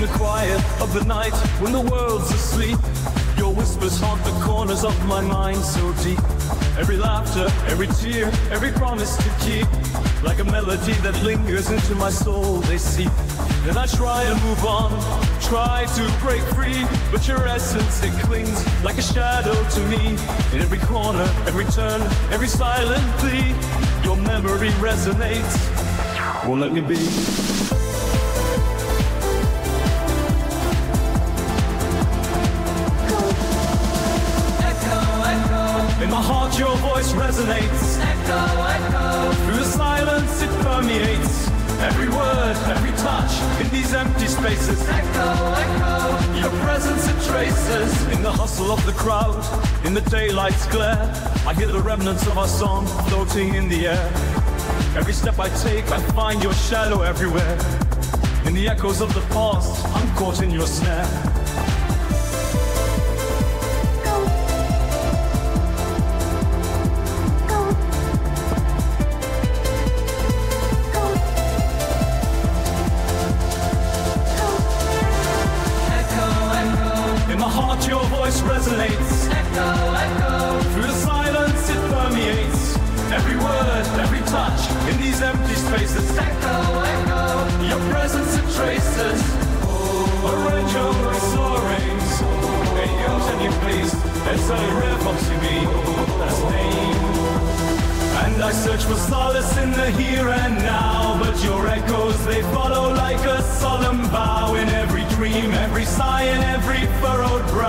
In the quiet of the night, when the world's asleep, your whispers haunt the corners of my mind so deep. Every laughter, every tear, every promise to keep, like a melody that lingers into my soul, they seep. And I try to move on, try to break free, but your essence, it clings like a shadow to me. In every corner, every turn, every silent plea, your memory resonates, won't let me be. In my heart, your voice resonates. Echo, echo. Through the silence, it permeates. Every word, every touch in these empty spaces. Echo, echo. Your presence it traces in the hustle of the crowd, in the daylight's glare. I hear the remnants of our song floating in the air. Every step I take, I find your shadow everywhere. In the echoes of the past, I'm caught in your snare. Voice resonates. Echo, echo. Through the silence, it permeates. Every word, every touch in these empty spaces. Echo, echo. Your presence it traces. Arrange your soarings. Hey, can you please? It's a river to me. That's name. And I search for solace in the here and now. But your echoes, they follow like a solemn vow. In every dream, every sigh, and every furrowed brow.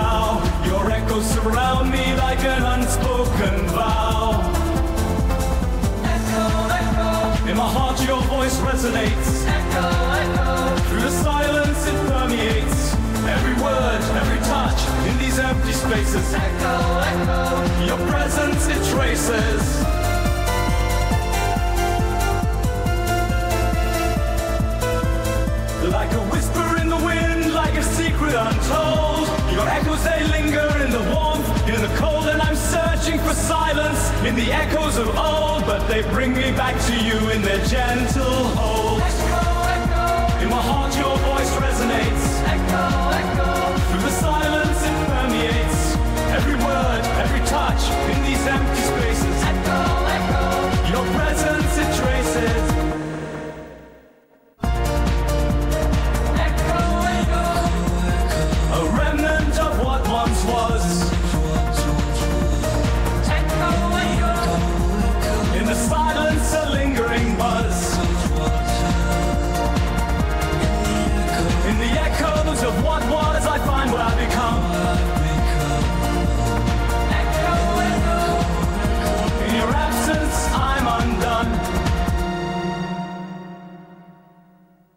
In my heart, your voice resonates. Echo, echo. Through the silence, it permeates. Every word, every touch in these empty spaces. Echo, echo. Your presence, it traces. Like a whisper in the wind, like a secret untold. Your echoes, they linger silence in the echoes of old, but they bring me back to you in their gentle hold. Echo, echo. In my heart, your voice resonates. Echo, echo. Through the silence, it permeates every word, every touch in these empty spaces. Echo, echo. Your presence, it traces. Echo, echo. A remnant of what once was.